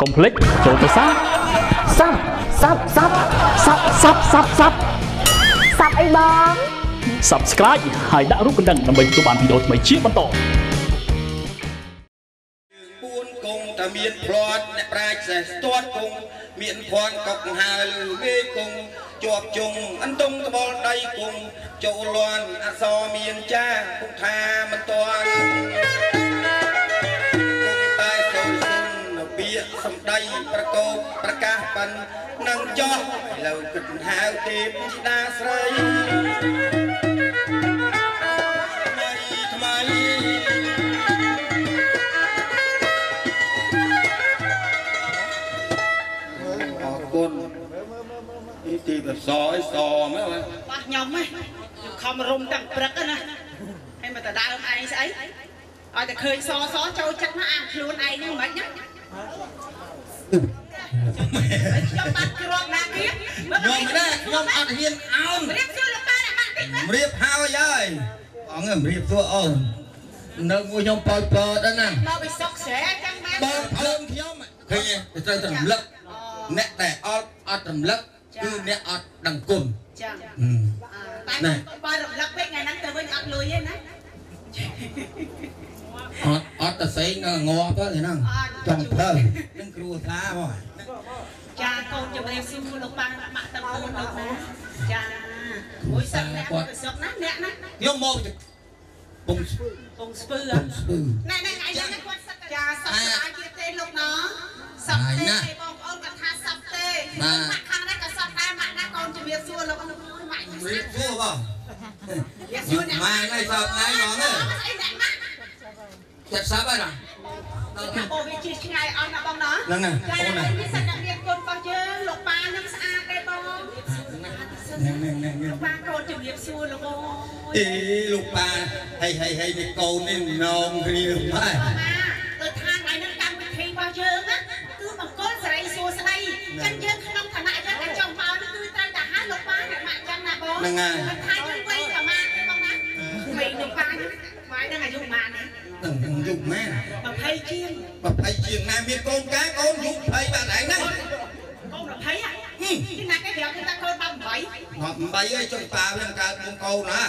កុំភ្លេចចូលទៅសាប់សាប់សាប់សាប់សាប់សាប់សាប់សាប់សាប់អីបង Subscribe ហើយដាក់រូបកណ្ដឹងដើម្បីទទួលបានវីដេអូថ្មីជាបន្តពួនគង់តែមានផ្្លាត់អ្នកប្រាជ្ញសេះស្ទាត់គង់មានភ័ណ្ឌកុកហើលមេគង់ជាប់ជុងអន្ទង់ត្បល់ដៃគង់ចូលលន់អសរមានចាពុកថាមិនតាន់ ប្រកាសប៉ិននឹងចោះឥឡូវគិតហៅទេពធីតាស្រីថ្មីថ្មីអរគុណនេះទីប្រសអីសមែនបាទបោះខ្ញុំហ៎ខ្ញុំខំរុំទាំងព្រឹកណាហើយមកតដើមឯងស្អីឲ្យតែឃើញសសចូលចិត្តមកអាខ្លួនឯងហ្នឹងមិនណា ខ្ញុំបាត់គ្រាប់ណាទៀតខ្ញុំណាខ្ញុំអត់ហ៊ានអោនរៀបសួរលោកប៉ាណាមកតិចមើលរៀបហើយហើយអង្គរៀបសួរអូននៅមួយខ្ញុំប៉ោចប៉ោដល់ណាមកពីសុកស្រែចឹងមែនបងភ្លើងខ្ញុំឃើញទេត្រូវតែរំលឹកអ្នកដែលអត់អត់រំលឹកគឺអ្នកអត់ដឹងគុណចឹងហឹមតែបើរំលឹកពេកថ្ងៃហ្នឹងទៅវិញអត់លុយទេណា អត់អត់ទៅសេងងាប់ទៅហ្នឹងចង់ប្រើនឹងគ្រួសារបងចាកូនជំរាបសួរលោកប៉ាម៉ាក់តឹងតូនលោកណាចាមួយសឹកអ្នកទៅសុកណាអ្នកណាខ្ញុំមកពីពងពងស្ពឺពងស្ពឺណែណែឯងហ្នឹងគាត់សឹកចាសឹកស្អាតទៀតទេលោកណសឹកទេបងប្អូនគាត់ថាសឹកទេម៉ាក់ខាងនេះក៏សឹកដែរម៉ាក់ណាកូនជំរាបសួរលោកម៉ាក់រៀបសួរបងជំរាបសួរអ្នកម៉ែថ្ងៃសោកថ្ងៃហ្មងទេអីអ្នកម៉ាក់ ចិត្តសាប់ហើយណាអូវាជាឆ្ងាយអស់ណាបងណាហ្នឹងហើយចាអូនណានេះសិនតែមានគុណរបស់យើងលោកប៉ានឹងស្អាតទេបងហ្នឹងហ្នឹងហ្នឹងលោកប៉ាកូនជំរាបសួរលោកអូយអេលោកប៉ាហេហេហេនេះកូននេះនងគ្នាម៉ែទៅថាថ្ងៃនេះកម្មវិធីរបស់យើងណាគឺបង្គោលសេរីសួស្តីចឹងយើងក្នុងឋានៈយើងតែចង់មកនេះគឺត្រូវតែហៅលោកប៉ាអ្នកម៉ាក់ចឹងណាបងថាយើងវ័យ យុគម៉ែ20ជាង20ជាងណាមានកូនកាយកូនយុគ20បាទឯងហ្នឹងកូន20ហ៎ទីណាគេប្រាប់គេថាកូន18 18ហើយចុះប៉ាវាកើតមុំកូនណា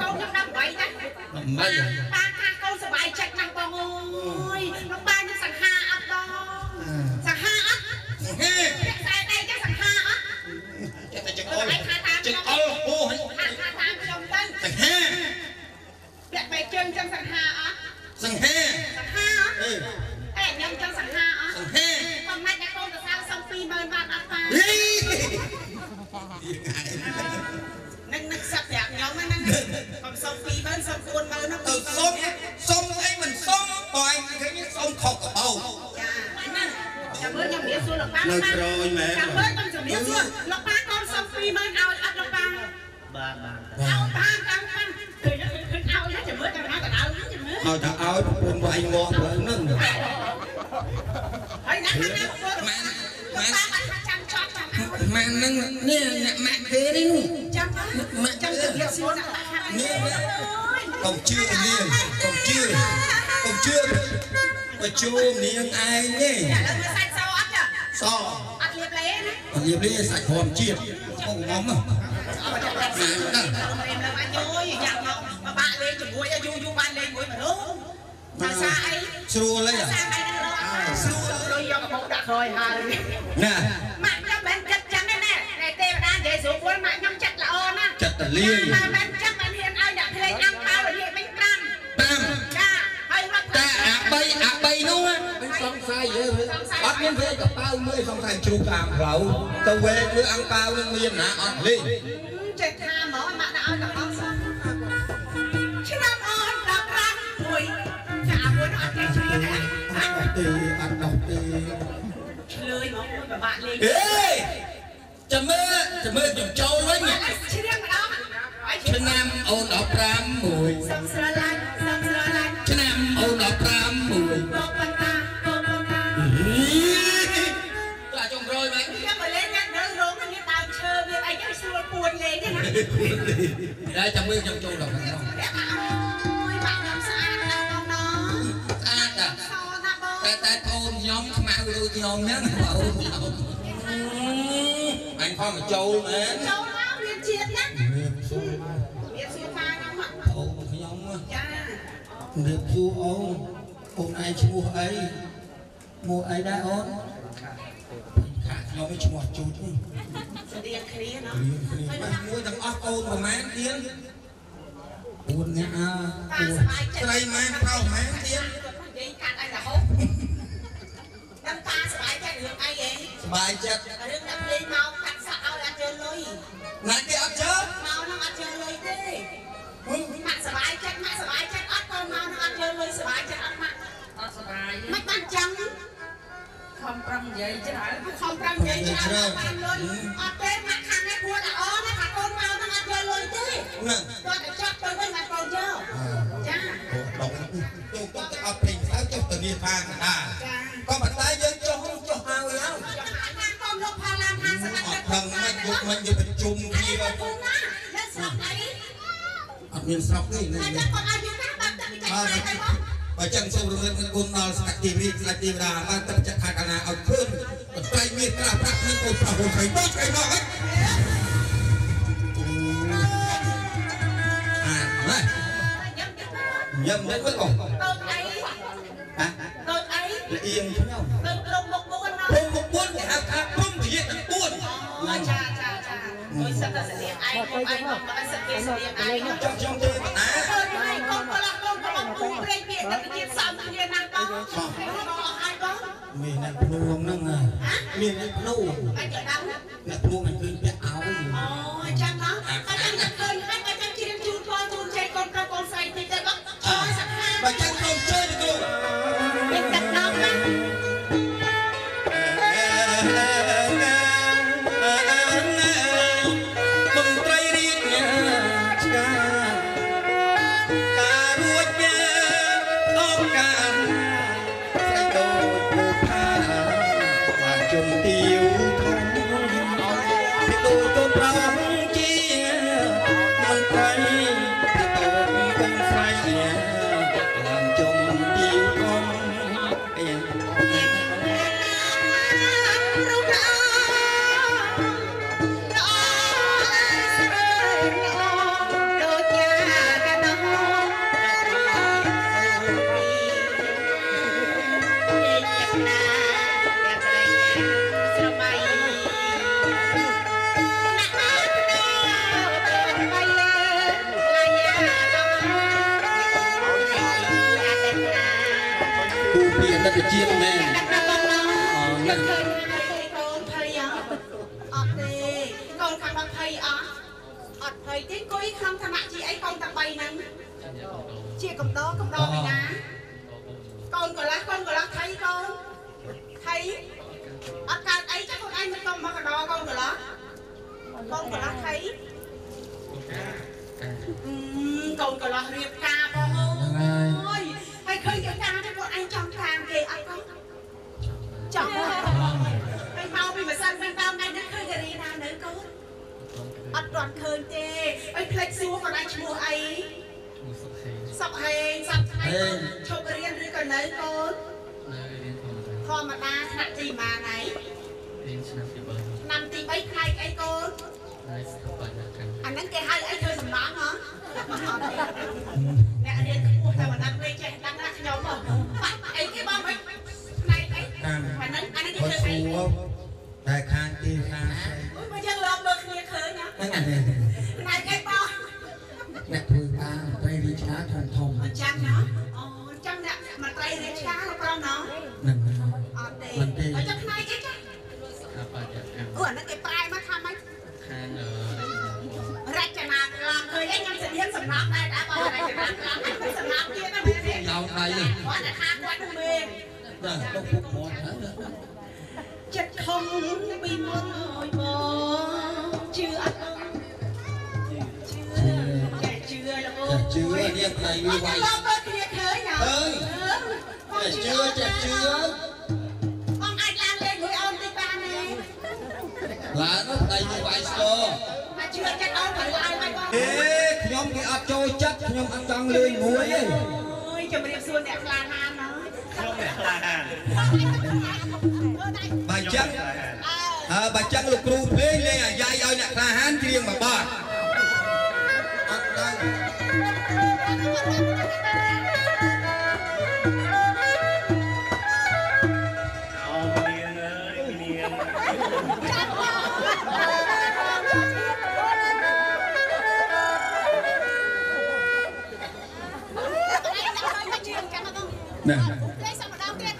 កូនខ្ញុំ18ដែរ18ប៉ាថាកូនសុបាយចិត្តណាស់បងអើយលោកប៉ានឹងសង្ហាអត់បងសង្ហាអត់ហេពាក់ខ្សែដៃចឹងសង្ហាអត់ចិត្តតែចង្អុលឯងថាតាមចង្អុលហូហថាថាតាមខ្ញុំទៅសង្ហាពាក់បែកជើងចឹងសង្ហាអត់ សង្ហាសង្ហាអត់អេតែខ្ញុំចឹងសង្ហាអត់សង្ហាប៉ុន្តែអ្នកកូនទៅសៅសុំ20000បាតអត់ប៉ាហេនឹងនឹងសឹកប្រាប់ខ្ញុំហ្នឹងណាកុំសុំ20000សុំ40000ហ្នឹងទៅសុំសុំអីមិនសុំបើឯងឃើញសុំខុសកបោចាណាចាំមើលខ្ញុំនិយាយសួរលោកប៉ានៅក្រោយមែនចាំមើលខ្ញុំជំរាបសួរលោកប៉ា ឲ្យតែឲ្យប្រពន្ធវាយងាប់លើហ្នឹងហើយណាណាណាពួកម៉ែលោកប៉ាបានថាចាំចត់ចាំឲ្យម៉ែហ្នឹងនេះអ្នកម៉ាក់គេនេះនោះចាំមកចាំជំរាបសួរអ្នកប៉ាខាងនេះអូយកុំជឿនាងកុំជឿកុំជឿបើជួមនាងឯងទេឥឡូវមើលសាច់សអត់ចាសអត់លៀបលេណាអត់លៀបលាសាច់ធម្មជាតិមកងំអត់ចាំតែស៊ីដល់រៀមលើបាញ់យយយ៉ាក់មកមកបាក់លេងជាមួយយូរយូរបានលេងមួយមនុស្ស តែសារអីស្រួលទេសារអីនឹងរកស្រួលលុយយកកំពុងដាក់ក្រោយហើយណាម៉ាក់ខ្ញុំមិនចិត្តចឹងទេណាតែទេវតានិយាយស្រួលគាត់ម៉ាក់ខ្ញុំចិត្តល្អណាស់ចិត្តតលាយតែមិនចឹងមិនហ៊ានឲ្យអ្នកភ្លេងអាំងប៉ារយៈវិញ5តាមចាហើយរត់តែអា3អា3នោះមិនសង្ស័យយើអត់មានពេលកប៉ៅមួយសង្ស័យជ្រូកតាមផ្លូវទៅវែកលើអង្គប៉ៅនឹងមានណាអត់លេង បាកលេងអេចាំមើលចាំមើលខ្ញុំចូលវិញឆ្លៀតម្ដងហើយឆ្នាំអូន15មួយសំស្រឡាញ់សំស្រឡាញ់ឆ្នាំអូន15មួយបបតាបបតាតើចុងក្រោយមែនខ្ញុំមកលេងអ្នកនៅរោងនេះដើមឈើវាអីគេស្រួលពួនលេងទេណាតែចាំមើលខ្ញុំចូលដល់ តណាស់បងណស្អាតតាសណាបងតែតែតែអូនខ្ញុំខ្មៅដូចខ្ញុំហ្នឹងអូនខ្ញុំអញផងចូលមែនចូលមករៀនជាតិណារៀបសួររៀនសួរថាហ្នឹងមកអូនខ្ញុំចារៀបសួរអូនអូនឯងឈ្មោះអីឈ្មោះអីដែរអូនខាខ្ញុំឈ្មោះជូតនេះស្តៀងគ្នាណារៀនគ្នាបាសមួយទាំងអស់កូនប្រហែលទៀត4នាក់អើស្រីម៉ែប្រុសម៉ែទៀតនិយាយកាត់ ហ៎ សบายចិត្ត រឿងអ្នកលេងមកកាត់សាក់ឲ្យអត់ជើលុយ ណាគេអត់ជើ មកនឹងអត់ជើលុយទេម៉ាក់សบายចិត្តម៉ាក់សบายចិត្តអត់កូនមកនឹងអត់ជើលុយសบายចិត្តអត់ម៉ាក់ អត់សុបាយ មិនបានចឹង ខំប្រឹងនិយាយច្រើន ខំប្រឹងនិយាយច្រើនបានលុយអត់ទេម៉ាក់ខាងនេះពួតអអូនណាថាកូនមកនឹងអត់ជើលុយទេ ហ្នឹង គាត់តែចាប់ទៅវិញមកកូនយកចា ដកទៅទៅទៅអត់ពេញទៅចុះទៅនេះផាកណ្ដាល ចា ក៏ប៉ុន្តែយើង ដឹងមិនយកមិនយកប្រជុំអីគ្នាទៅគុំណាលើស្រុកអីអត់មានស្រុកទេតែនេះចាំគាត់ឲ្យយូរណាស់បាត់តែពីចែកទៅបងបើចឹងសូមរំលឹកគុណដល់ស្ដេចទេវរាជស្ដេចទេវតាបានទឹកចិត្តថាកាលណាឲ្យឃើញបន្ត្រៃមានក្រាស់ប្រាក់គ្នាកូនប្រុសកូនស្រីមកស្រីមកហិចអាម៉ែញ៉ាំទៀតញ៉ាំមិនមកកូនទៅអីហ៎ទៅអីលៀង មកឯងមកបើសិតគេស្តៀងឯងចង់ចង់ទេបណ្ដាអើយឯងកូនប្លាក់កូនប្លាក់ពូព្រេងពាក្យទៅទៀតសំគ្នាណាស់បងបងអត់បងមានអ្នកភ្នួងហ្នឹងមានអ្នកភ្នួងអញក៏ដឹងអ្នកភ្នួង ភ័យអត់អត់ភ័យទេអង្គុយក្នុងឋានៈជាអីកូនតា3ហ្នឹងជាកំដរកំដរពីណាកូនកន្លះកូនកន្លះថៃកូនថៃអត់កើតអីចាកូនឯងមិនទៅមកកណ្ដរកូនកន្លះកូនកន្លះថៃអឺកូនកន្លះរៀបការបងអើយហើយឃើញយកការទៅកូនឯងចង់តាមគេអត់កូនចង់ហើយមកពីម្សិលមិនតាមថ្ងៃនេះឃើញការីណានៅកូន អត់ទាន់ឃើញទេអីផ្លេចសួរគាត់ឯងឈ្មោះអីសុកហេងសុកថ្ងៃឈប់រៀនឬក៏នៅកូនធម្មតាថ្នាក់ទីម៉ាណៃឆ្នាំទី3ផ្នែកអីកូនអាហ្នឹងគេហៅអីធ្វើសំណងហ៎អ្នករៀនខ្ពស់តែមិនដឹងលេខចេះដឹងណាខ្ញុំហ៎បាក់អីគេបងវិញផ្នែកអីអាហ្នឹងអាហ្នឹងគេគាត់ធ្វើសួអីរតែខាងទីខាងស្រីអូយមកយើង ហ្នឹងអានេះផ្នែកអីបងអ្នកធ្វើការត្រីរាជការធំធំអញ្ចឹងណាអូអញ្ចឹងអ្នកមន្ត្រីរាជការលោកប្រុសណាហ្នឹងអត់ទេមិនទេអញ្ចឹងផ្នែកអីចាអូអាហ្នឹងគេប្រែមកថាម៉េចរចនាក្លងឃើញអីខ្ញុំស្តៀងសំណប់ដែរដែរបងរចនាក្លងអីសំណប់ទៀតណាមែនទេឡោដៃនេះគាត់តែថាគាត់នឹងមែនណាទៅពុកមាត់ហើយចិត្តខំពីមុន នាងដៃវាវាវាយលោកទៅគ្នាឃើញណាឃើញចេះជឿចេះជឿបងអាចឡើងលេងមួយអូនតិចបានទេឡើងទៅដៃវាវាយស្គរមកជឿចិត្តអូនត្រូវឡើងហើយបងអេខ្ញុំគេអត់ចូលចិត្តខ្ញុំអត់ចង់លេងមួយទេអូយជំរាបសួរអ្នកក្លាហានណាខ្ញុំក្លាហានបើអញ្ចឹងអើបើអញ្ចឹងលោកគ្រូភ្លេងលេងអាយ៉ៃឲ្យអ្នកក្លាហានច្រៀងមួយបទ អោនាងអើយនាងណាលេងសម្ដងទៀត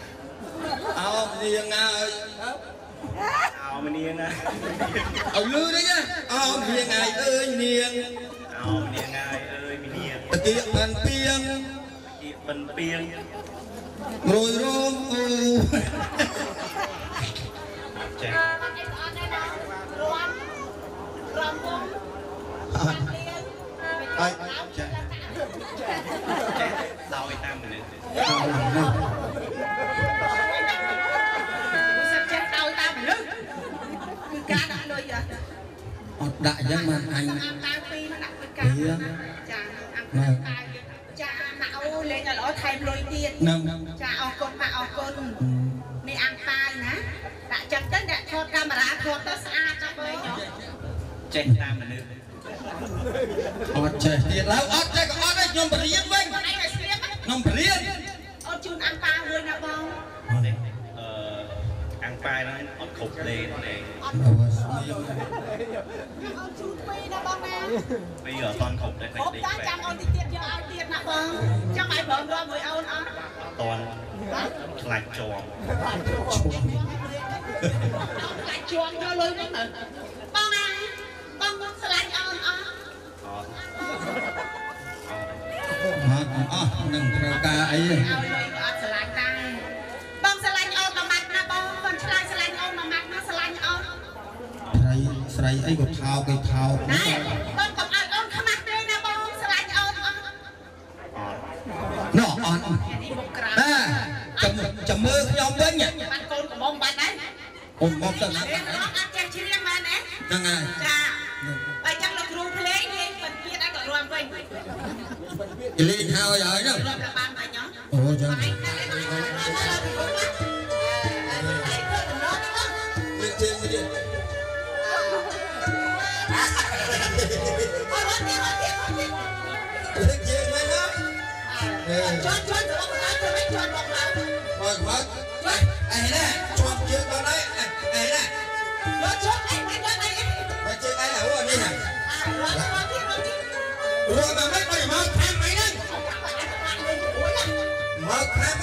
អោនាង នាងតាគៀកបានពីងអៀបបិនពីងរយរងអូចេះអត់ទេអត់ទេណារាំរាំវងបាត់លៀងហើយចាចេះដោយតាមមនុស្សសិតចេះឲ្យតាមមនុស្សគឺការដាក់លុយចាអត់ដាក់អញ្ចឹងបានអញអង្គតាពីរដាក់ពីការ ចាអង្គតាចាដាក់អូលេងឲ្យល្អថែមលុយទៀតនឹងចាអរគុណបាទអរគុណនេះអង្គតាយណាដាក់ចឹងទៅអ្នកថតកាមេរ៉ាថតទៅស្អាតចាស់បងញោមចេះតាមមនុស្សអត់ចេះទៀតឡើយអត់ចេះក៏អត់ដែរខ្ញុំបរៀនវិញ ប៉ាយហ្នឹងអត់គ្រប់ទេទេអត់អូស្មៀងអូនជូនពីរណាបងណាពីអត់តាន់គ្រប់ទេគ្រប់តាចាំអូនតិចទៀតយកឲ្យទៀតណាបងចាំឲ្យបងរំមួយអូនអត់តាន់ខ្លាច់ជាប់ខ្លាចជាប់យកលុយវិញមើលបងណាបងមកស្រឡាញ់អូនអត់អត់អត់អស់នឹងត្រូវការអីឲ្រីស្រីអីក៏ថោកគេថោកណែបងកុំឲ្យអូនខ្មាស់ទេណាបងស្រឡាញ់អូនអត់អត់ណោះអត់នេះមុខក្រៅអើចាំចាំមើលខ្ញុំវិញបាត់កូនកំមុំបាត់ដែរអូនមកទៅណារៀនរត់អត់ចេះច្រៀងមែនទេហ្នឹងហើយចា អឺជន់ជន់របស់ណាទៅវិញជន់របស់ណាមកមកអីណាជាប់ជើងដល់ហើយអីណាយកជន់អីមិនយកអីមកជើងអីអូនេះណារត់រត់ទៀតរត់ទៀតរួមមកមិនបើមកខាំអីហ្នឹងមកខាំ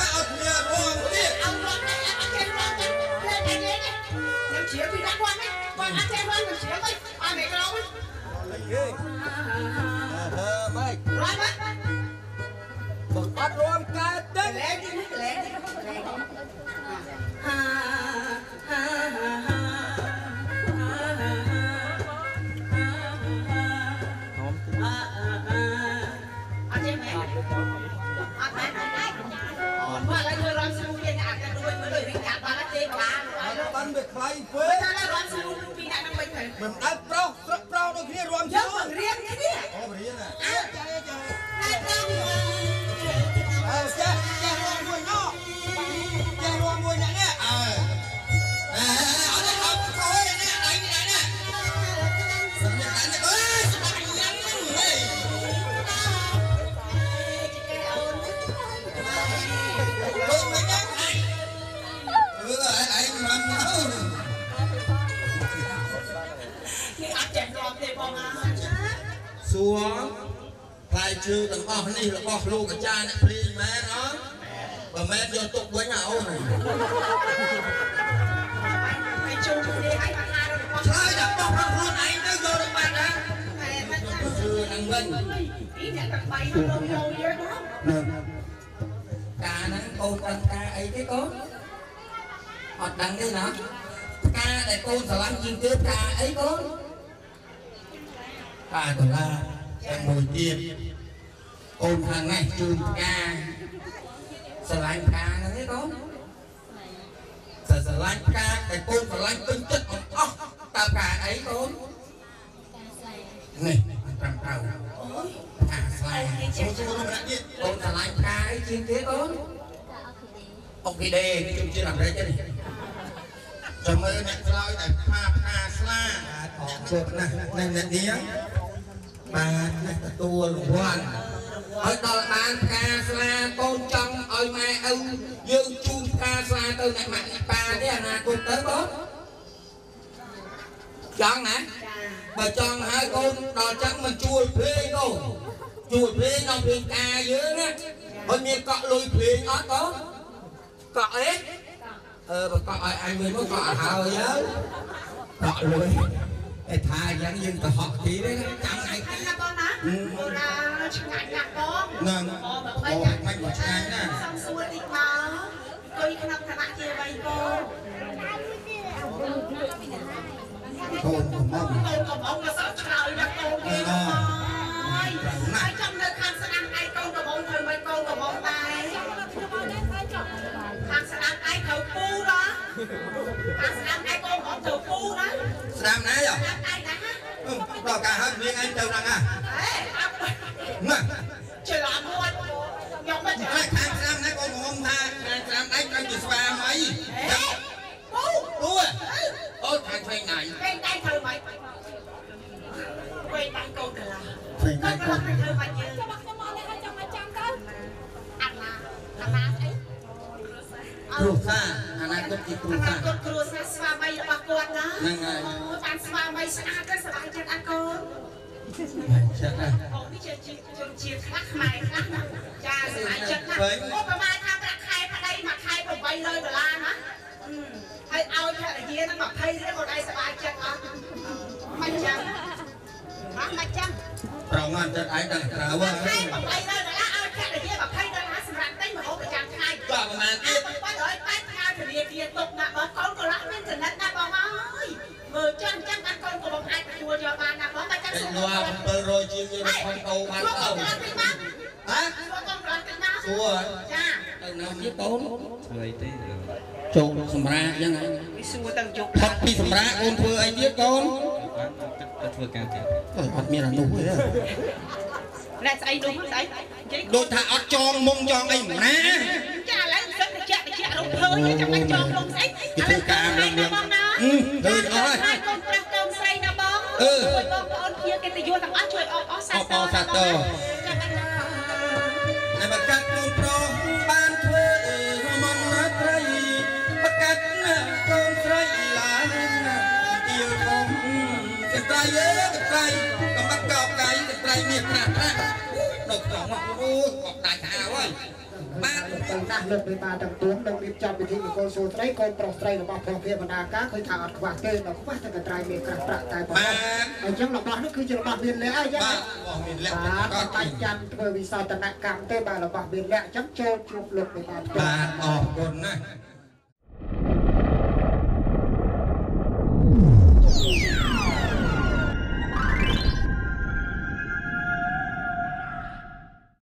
รงดิแรงดิแรงฮ่ ឈើទាំងអស់នេះរបស់លោកម្ចាស់អ្នកភ្លេងមែនអត់បើមែនយកទុកវិញអូនឯងជុំនេះឯងបានណារបស់ឆ្លើយតែបោះខ្លួនឯងទៅយកទៅបាត់ណាមែនមិនថាឈើនឹងវិញនេះអ្នកទាំងបីក្នុងយោយើណាកាហ្នឹងកូនដឹងកាអីទេកូនអត់ដឹងទេណាផ្កាដែលកូនស្រឡាញ់ជាងគេផ្កាអីកូនផ្កាដុល្លារតែមួយទៀត អូនខាងនេះជូនផ្កាស្រឡាញ់ផ្កាហ្នឹងទេកូនតែស្រឡាញ់ផ្កាតែកូនស្រឡាញ់ពេញចិត្តមិនអស់តើផ្កាអីកូននេះត្រឹមត្រូវអូយផ្កាស្លាចូលចូលម្នាក់ទៀតកូនស្រឡាញ់ផ្កាអីជាងគេកូនអូខេទេជុំជាអាមេរិកនេះចាំមើលអ្នកឆ្លើយតែផ្កាផ្កាស្លាអត់ជឿណាស់អ្នកនាងបាទទទួលរង្វាន់ ហើយដល់បានផ្កាស្លាកូនចង់ឲ្យម៉ែឪយើងជូនផ្កាស្លាទៅអ្នកម៉ាក់អ្នកប៉ាទេអនាគតទៅបងចង់ណាបើចង់ហើយកូនដល់ចឹងមិនជួលភ្លេងទៅជួលភ្លេងដល់ភ្លេងការយើងណាហើយមានកក់លុយភ្លេងអត់ទៅកក់អីអឺបើកក់ឲ្យអញវិញមកកក់ឲ្យហើយកក់លុយឯថាអញ្ចឹងយើងទៅហក់ទីទេណាចាំឯងខាង ណាបងណាបុរាណឆ្ងាញ់ណាស់បងហ្នឹងអូបើអូមិនមិនក៏ឆ្ងាញ់ណាស់សំសួរតិចមកអង្គុយក្នុងឋានៈជាអ្វីបងកូនកំមុំកូនកំអងក៏សោកឆ្លើយណាស់កូនគេហើយហើយចាំនៅខាងស្ដាំឯងកូនកំអងធ្វើមិនកូនកំអងដែរខាងស្ដាំឯងត្រូវពូណាខាងស្ដាំឯងកូនកំអងត្រូវពូណាស្ដាំណាយោស្ដាំឯងណាដល់ការហើយនាងឯងទៅហ្នឹងហ่ะអេអត់ ណាច្រឡំមួយខ្ញុំមិនច្រឡំតែខាងស្ដាំណាកូនកំមុំថាខាងស្ដាំឯងត្រូវជាស្វាមីអេពូអូអូខាងផ្សេងណៃពេលតែត្រូវមិនពេលតែកូនកន្លះផ្សេងកូណៃនកកូន្លះនទៅធ្វើមិនយើងចាំខ្ញុំមកនេះចាំមកចាំទៅអាឡាអាឡាអីគ្រូសាអនាគតជាគ្រូអនាសាគតគ្រួសារស្វាមីរបស់គាត់ណាហ្នឹងហើយអូបានស្វាមីស្អាតទៅសប្បាយចិត្តអត់កូន ចាស់ណាអូនេះជាជាជនជាតិខ្លះខ្មែរខ្លះណាចាសប្បាយចិត្តណាស់អូប្រហែលថាប្រាក់ខែប្តីមួយខែ800ដុល្លារណាហើយឲ្យភរិយាហ្នឹង20រៀលគាត់ឯងសប្បាយចិត្តអត់មិនចឹងអត់មិនចឹងប្រងន់ចិត្តឯងដឹងត្រូវហើខែយ800ដុល្លារឲ្យភរិយា20ដុល្លារសម្រាប់ទិញម្ហូបប្រចាំថ្ងៃក៏ប្រហែល អា ទៀត 780ថ្ងៃធនាគារទុកណាបងកូនកន្លះមានចំណិតណាបងអើយមើលចឹងចឹងបានកូនក៏បងអាចទទួ លយកបានណាបងបើចឹងតែសុំលួ700ជាងយើងខនដោបានទៅទៅហ៎ហ៎បងកូនកន្លះទៅណាសួរចាទៅណាទៀតកូនធ្វើអីទេចូលសម្រាប់អញ្ចឹងហ៎វិសួរទៅយកផុតពីសម្រាប់កូនធ្វើអីទៀតកូនបានទៅធ្វើការទៀតអើយអត់មានអានោះទេណែស្អីនោះស្អីនិយាយដូចថាអត់ចងមុងចងអីមិនណាចាឥឡូវសឹកតិចតិចរំភើយចាំបាច់ចងមុំស្អីគេធ្វើការឡើងឡើងបងណាអឺឃើញអស់ហើយកូនប្រុសកូនស្រីណាបង អឺជួយបងប្អូនជាកិត្តិយសទាំងអស់ជួយអបអរសាទរអបអរសាទរ ដូចខ្លោមកអូយគាត់ដាច់អាវហើយបាទទាំងដាស់លើកពីបាទទាំងទួងនឹងរៀបចំពិធីមង្គលសួរស្រីកូនប្រុសស្រីរបស់ព្រះភិបណ្ដាការឃើញថាអត់ខ្វះទេដល់ខ្វះតែកត្រៃមានក្រាស់ប្រាក់តែប៉ុណ្ណោះអញ្ចឹងរបស់នេះគឺជារបស់មានលក្ខអីចឹងរបស់មានលក្ខក៏បាច់ចាំធ្វើវិសោធនកម្មទេបាទរបស់មានលក្ខអញ្ចឹងចូលជួបលោកពីបាទបាទអរគុណណាស់